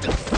What fuck?